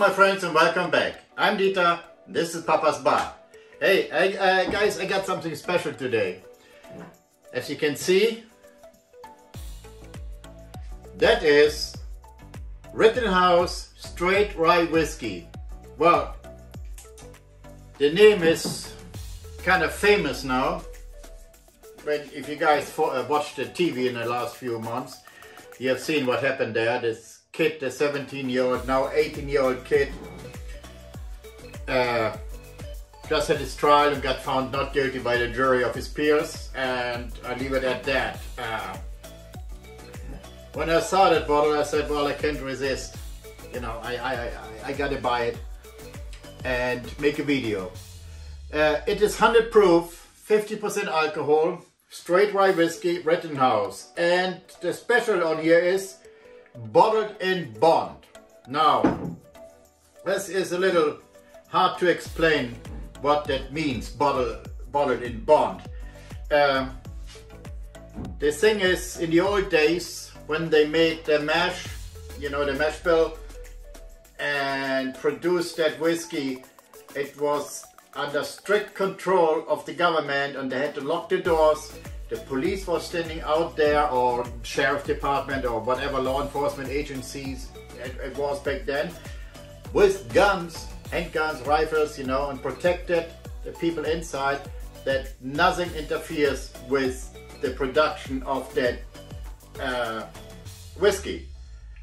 my friends and welcome back. I'm Dieter, this is Papa's Bar. Hey I, uh, guys, I got something special today. As you can see, that is Rittenhouse Straight Rye Whiskey. Well, the name is kind of famous now. But if you guys watched the TV in the last few months, you have seen what happened there. This kid, the 17 year old, now 18 year old kid, uh, just had his trial and got found not guilty by the jury of his peers, and I leave it at that. Uh, when I saw that bottle, I said, well, I can't resist. You know, I, I, I, I gotta buy it and make a video. Uh, it is 100 proof, 50% alcohol, straight rye whiskey, Rittenhouse. And the special on here is bottled in bond. Now, this is a little hard to explain what that means, bottled, bottled in bond. Um, the thing is, in the old days, when they made the mash, you know, the mash bill, and produced that whiskey, it was under strict control of the government and they had to lock the doors the police was standing out there or sheriff department or whatever law enforcement agencies it, it was back then with guns, handguns, rifles, you know, and protected the people inside that nothing interferes with the production of that uh, whiskey.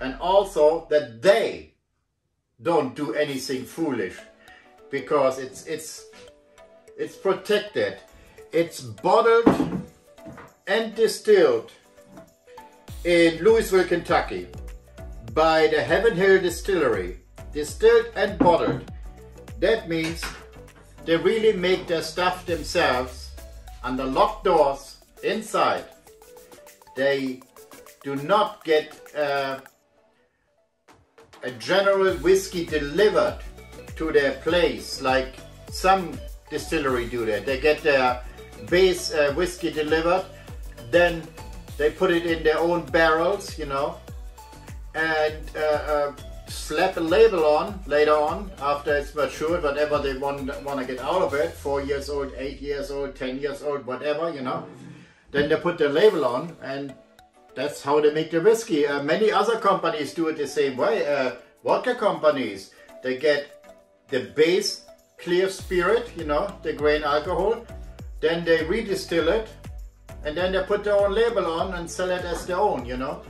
And also that they don't do anything foolish because it's it's it's protected. It's bottled and distilled in Louisville, Kentucky by the Heaven Hill Distillery, distilled and bottled. That means they really make their stuff themselves under locked doors inside. They do not get uh, a general whiskey delivered to their place like some distillery do that. They get their base uh, whiskey delivered then they put it in their own barrels, you know, and uh, uh, slap a label on later on after it's matured, whatever they want, want to get out of it, four years old, eight years old, 10 years old, whatever, you know. Then they put the label on and that's how they make the whiskey. Uh, many other companies do it the same way. Uh, vodka companies, they get the base clear spirit, you know, the grain alcohol, then they redistill it and then they put their own label on and sell it as their own, you know.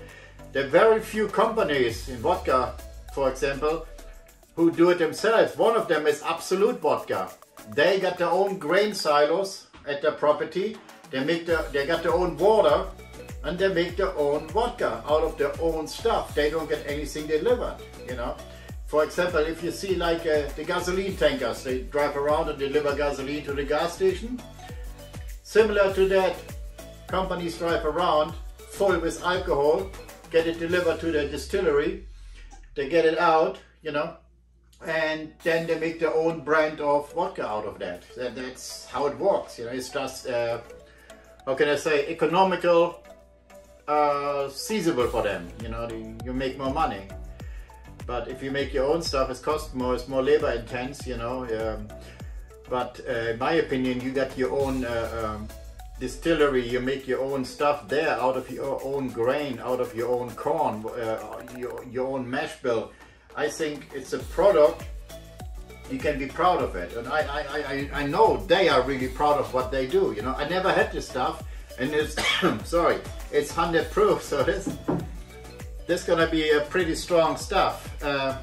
There are very few companies in vodka, for example, who do it themselves. One of them is Absolut Vodka. They got their own grain silos at their property. They make the, they got their own water and they make their own vodka out of their own stuff. They don't get anything delivered, you know. For example, if you see like uh, the gasoline tankers, they drive around and deliver gasoline to the gas station. Similar to that, companies drive around full with alcohol, get it delivered to the distillery, they get it out, you know, and then they make their own brand of vodka out of that. that that's how it works, you know, it's just, uh, how can I say, economical, uh, feasible for them, you know, you make more money. But if you make your own stuff, it costs more, it's more labor intense, you know. Um, but uh, in my opinion, you got your own uh, um, distillery, you make your own stuff there out of your own grain, out of your own corn, uh, your, your own mash bill. I think it's a product you can be proud of it. And I, I, I, I know they are really proud of what they do. You know, I never had this stuff and it's, sorry, it's 100 proof. So this, this gonna be a pretty strong stuff. Uh,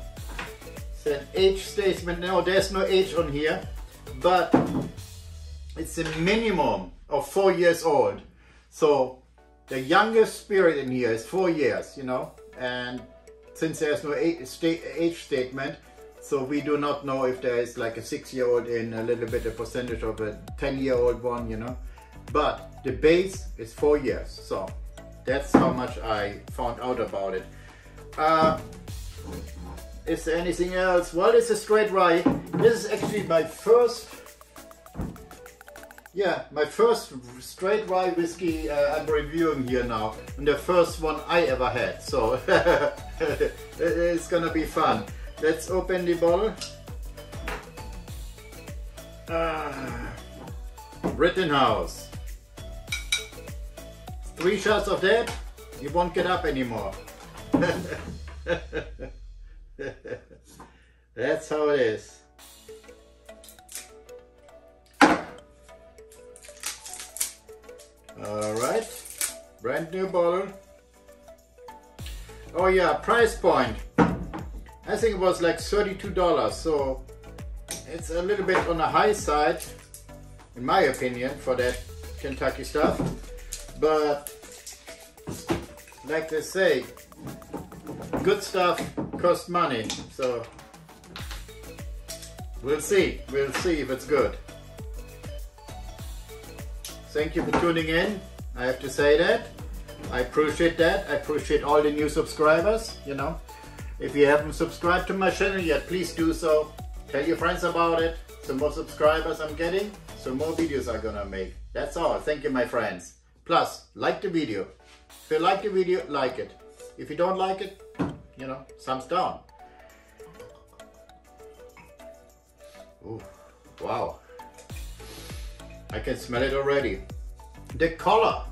it's an age statement. No, there's no age on here, but it's a minimum of four years old. So the youngest spirit in here is four years, you know, and since there's no age, statement, so we do not know if there is like a six-year-old in a little bit of percentage of a 10-year-old one, you know. But the base is four years, so that's how much I found out about it. Uh, is there anything else? Well, it's a straight rye. This is actually my first yeah, my first straight rye whiskey uh, I'm reviewing here now, and the first one I ever had, so it's gonna be fun. let's open the bottle. Ah, Rittenhouse. Three shots of that, you won't get up anymore. That's how it is. Alright, brand new bottle. Oh yeah, price point. I think it was like $32, so it's a little bit on the high side, in my opinion, for that Kentucky stuff. But, like they say, good stuff costs money, so we'll see. We'll see if it's good. Thank you for tuning in. I have to say that. I appreciate that. I appreciate all the new subscribers, you know. If you haven't subscribed to my channel yet, please do so. Tell your friends about it. The more subscribers I'm getting, so more videos I'm gonna make. That's all. Thank you, my friends. Plus, like the video. If you like the video, like it. If you don't like it, you know, thumbs down. Ooh, wow. I can smell it already. The color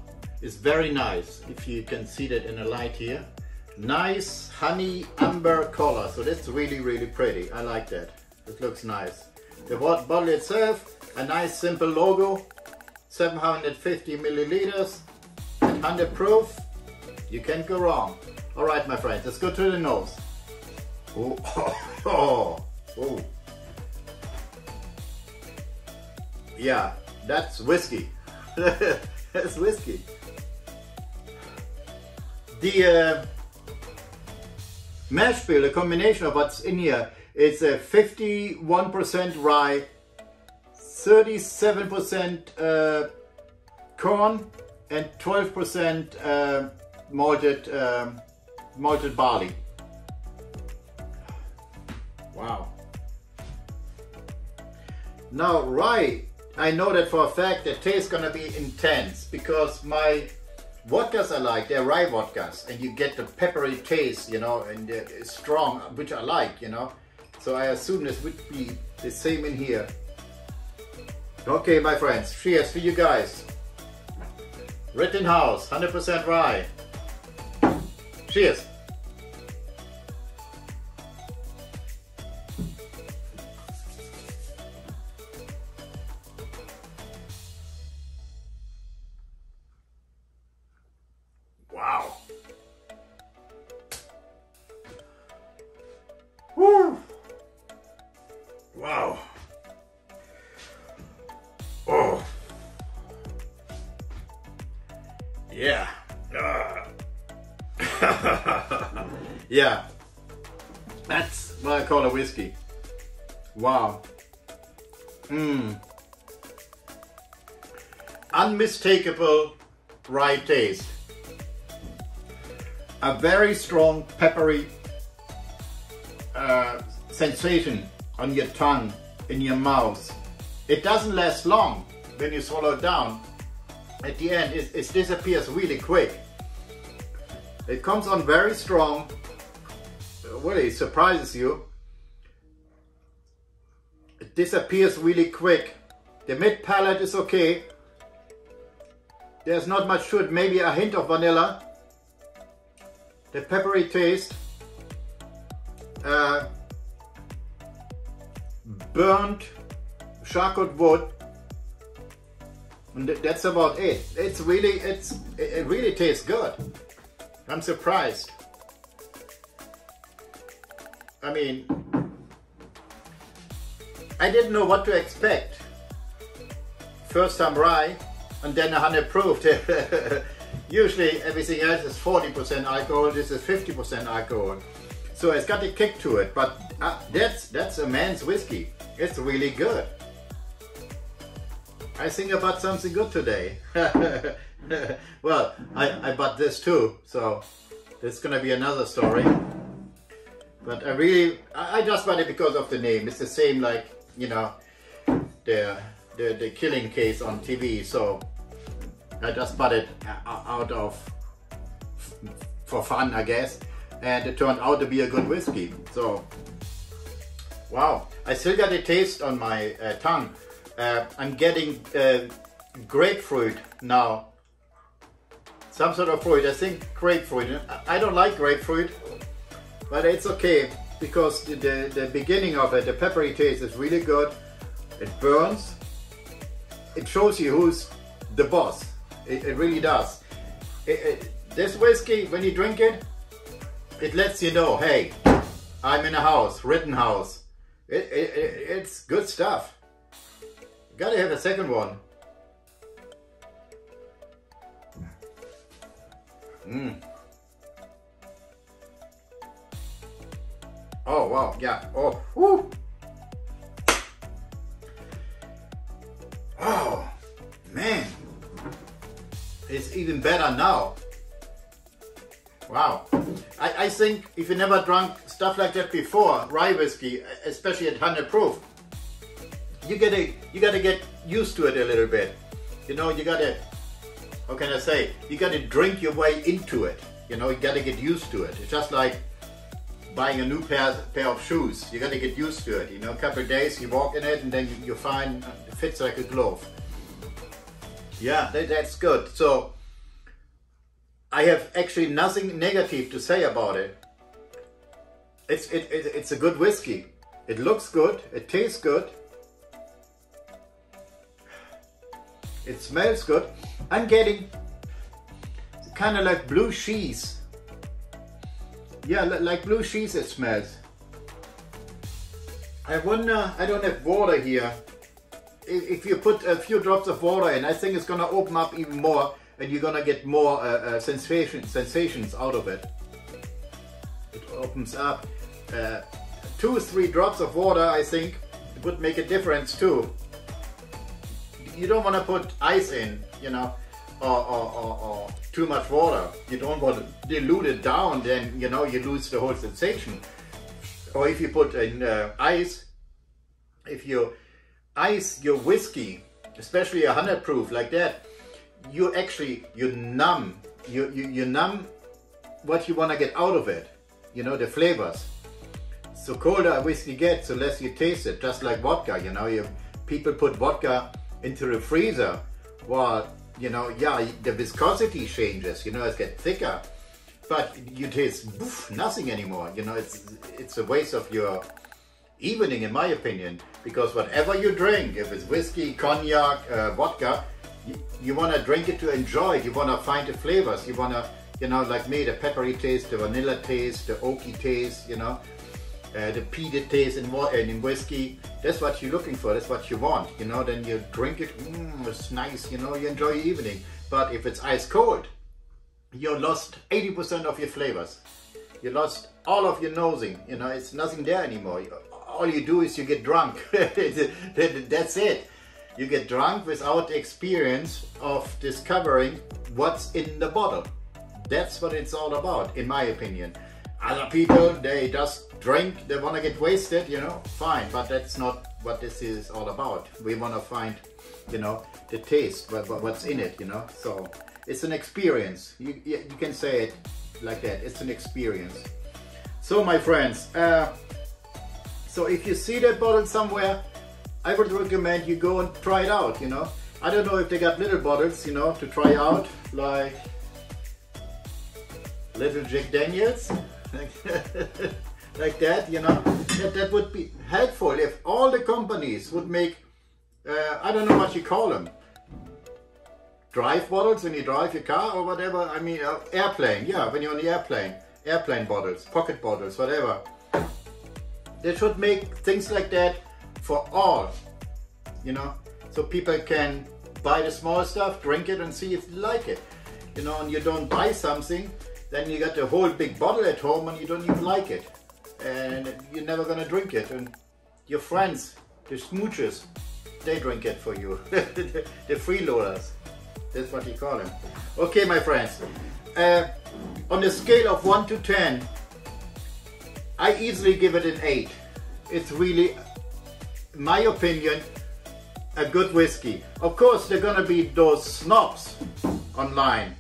is very nice, if you can see that in the light here. Nice honey amber color, so that's really, really pretty. I like that. It looks nice. The bottle itself, a nice simple logo, 750 milliliters, 100 proof. You can't go wrong. All right, my friends, let's go to the nose. Oh, oh, oh. Yeah, that's whiskey. That's whiskey. The uh, mash bill, a combination of what's in here, it's a 51% rye, 37% uh, corn, and 12% uh, malted, um, malted barley. Wow. Now rye I know that for a fact the taste is gonna be intense because my vodkas I like, they're rye vodkas and you get the peppery taste, you know, and it's strong, which I like, you know. So I assume this would be the same in here. Okay, my friends, cheers for you guys. Rittenhouse, 100% rye. Cheers. Yeah. That's what I call a whiskey. Wow. Mmm. Unmistakable rye taste. A very strong peppery uh, sensation on your tongue, in your mouth. It doesn't last long when you swallow it down, at the end it, it disappears really quick. It comes on very strong, really surprises you. It disappears really quick. The mid palate is okay. There's not much to it, maybe a hint of vanilla. The peppery taste. Uh, burnt charcoal wood and that's about it. It's really, it's, it really tastes good. I'm surprised. I mean, I didn't know what to expect. First time rye, and then 100 proof. Usually everything else is 40% alcohol, this is 50% alcohol. So it's got a kick to it, but uh, that's, that's a man's whiskey. It's really good. I think I bought something good today. well, I, I bought this too, so it's gonna be another story. But I really, I, just bought it because of the name. It's the same like, you know, the, the, the killing case on TV, so I just bought it out of, for fun, I guess. And it turned out to be a good whiskey. So Wow, I still got a taste on my uh, tongue. Uh, I'm getting uh, grapefruit now. Some sort of fruit, I think grapefruit. I don't like grapefruit, but it's okay because the, the, beginning of it, the peppery taste is really good. It burns. It shows you who's the boss. It, it really does. It, it, this whiskey, when you drink it, it lets you know, hey, I'm in a house, Rittenhouse. It, it, it, it's good stuff. Gotta have a second one. Mmm. Oh, wow, yeah. Oh. Oh, man. It's even better now. Wow. I, I think if you never drunk stuff like that before, rye whiskey, especially at 100 proof, you gotta, you gotta get used to it a little bit. You know, you gotta, how can I say, you gotta drink your way into it. You know, you gotta get used to it. It's just like buying a new pair, pair of shoes. You gotta get used to it. You know, a couple days you walk in it and then you, you find uh, it fits like a glove. Yeah, that, that's good. So I have actually nothing negative to say about it. It's it, it it's a good whiskey. It looks good. It tastes good. It smells good. I'm getting kind of like blue cheese yeah, like blue cheese it smells. I wonder, I don't have water here. If you put a few drops of water in, I think it's gonna open up even more and you're gonna get more uh, uh, sensation, sensations out of it. It opens up. Uh, two three drops of water, I think, would make a difference too. You don't wanna put ice in, you know, or, or, or, or too much water. You don't want to dilute it down, then you know you lose the whole sensation. Or if you put in uh, ice, if you ice your whiskey, especially a hundred proof like that, you actually you numb you you, you numb what you want to get out of it. You know the flavors. So colder a whiskey gets, the less you taste it. Just like vodka, you know, you people put vodka into the freezer. Well, you know, yeah, the viscosity changes, you know, it gets thicker, but you taste poof, nothing anymore. You know, it's it's a waste of your evening, in my opinion, because whatever you drink, if it's whiskey, cognac, uh, vodka, you, you want to drink it to enjoy it. You want to find the flavors. You want to, you know, like me, the peppery taste, the vanilla taste, the oaky taste, you know, uh, the peated taste in, in whiskey. That's what you're looking for. That's what you want. You know, then you drink it. Mmm, it's nice. You know, you enjoy your evening. But if it's ice cold, you lost 80% of your flavors. You lost all of your nosing. You know, it's nothing there anymore. All you do is you get drunk. That's it. You get drunk without the experience of discovering what's in the bottle. That's what it's all about, in my opinion. Other people, they just drink, they want to get wasted, you know, fine, but that's not what this is all about. We want to find, you know, the taste, what, what's in it, you know, so it's an experience. You, you can say it like that, it's an experience. So my friends, uh, so if you see that bottle somewhere, I would recommend you go and try it out, you know. I don't know if they got little bottles, you know, to try out, like little Jack Daniels. like that, you know, that, that would be helpful if all the companies would make, uh, I don't know what you call them, drive bottles when you drive your car or whatever. I mean, uh, airplane, yeah, when you're on the airplane, airplane bottles, pocket bottles, whatever. They should make things like that for all, you know, so people can buy the small stuff, drink it and see if they like it. You know, and you don't buy something then you got the whole big bottle at home and you don't even like it. And you're never gonna drink it. And your friends, the smoochers, they drink it for you. the, the freeloaders. That's what you call them. Okay, my friends. Uh, on a scale of 1 to 10, I easily give it an 8. It's really, my opinion, a good whiskey. Of course, there are gonna be those snobs online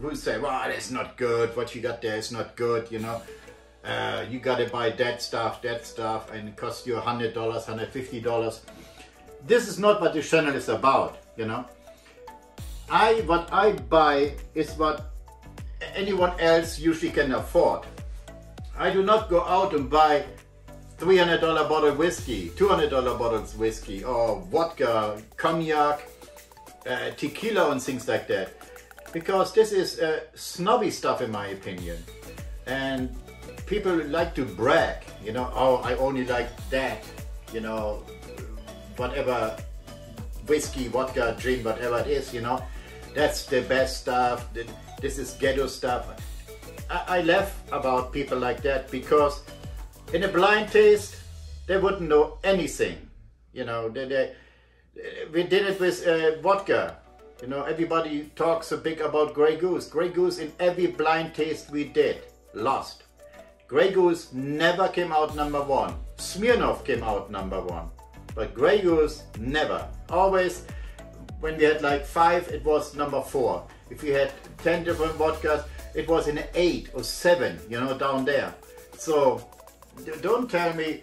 who say, well, that's not good, what you got there is not good, you know. uh, you gotta buy that stuff, that stuff, and it costs you $100, $150. This is not what this channel is about, you know. I What I buy is what anyone else usually can afford. I do not go out and buy $300 bottle whiskey, $200 bottles whiskey, or vodka, cognac, uh, tequila and things like that. Because this is uh, snobby stuff in my opinion. And people like to brag, you know, oh, I only like that, you know, whatever whiskey, vodka, drink, whatever it is, you know, that's the best stuff, this is ghetto stuff. I, I laugh about people like that because in a blind taste, they wouldn't know anything. You know, they, they, we did it with uh, vodka. You know, everybody talks so big about Grey Goose. Grey Goose in every blind taste we did, lost. Grey Goose never came out number one. Smirnoff came out number one. But Grey Goose, never. Always, when we had like five, it was number four. If we had 10 different vodkas, it was in eight or seven, you know, down there. So don't tell me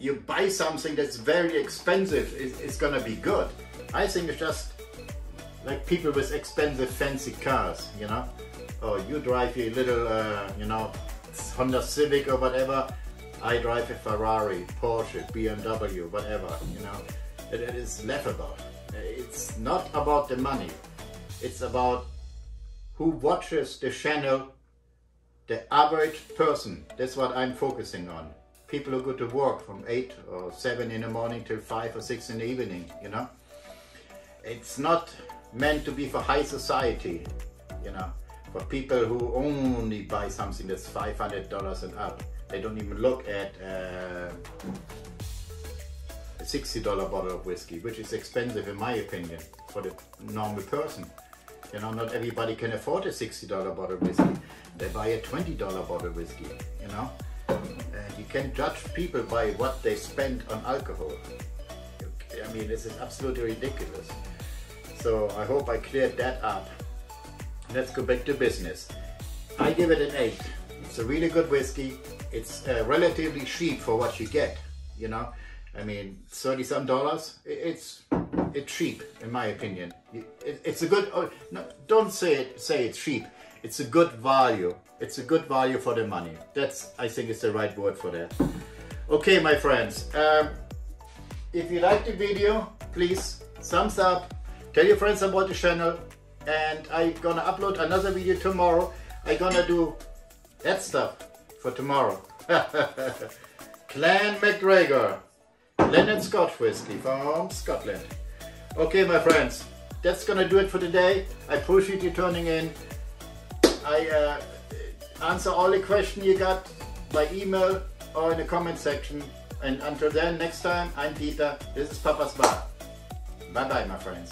you buy something that's very expensive, it's, it's gonna be good. I think it's just like people with expensive fancy cars, you know? Oh, you drive your little, uh, you know, Honda Civic or whatever. I drive a Ferrari, Porsche, BMW, whatever, you know? it, it is laughable. It's not about the money. It's about who watches the channel the average person, that's what I'm focusing on. People who go to work from 8 or 7 in the morning till 5 or 6 in the evening, you know. It's not meant to be for high society, you know, for people who only buy something that's $500 and up. They don't even look at uh, a $60 bottle of whiskey, which is expensive in my opinion for the normal person. You know, not everybody can afford a $60 bottle of whiskey. They buy a $20 bottle of whiskey, you know. And you can judge people by what they spend on alcohol. I mean, this is absolutely ridiculous. So I hope I cleared that up. Let's go back to business. I give it an 8. It's a really good whiskey. It's uh, relatively cheap for what you get, you know. I mean, 30 some dollars, it's it's cheap in my opinion. It, it's a good, oh, no, don't say it, say it's cheap. It's a good value. It's a good value for the money. That's, I think is the right word for that. Okay, my friends, um, if you like the video, please thumbs up, tell your friends about the channel, and I'm gonna upload another video tomorrow. I'm gonna do that stuff for tomorrow. Clan MacGregor. Blended Scotch whiskey from Scotland. Okay, my friends, that's gonna do it for today. I appreciate you tuning in. I uh, answer all the questions you got by email or in the comment section. And until then, next time, I'm Dieter. This is Papa's Bar. Bye-bye, my friends.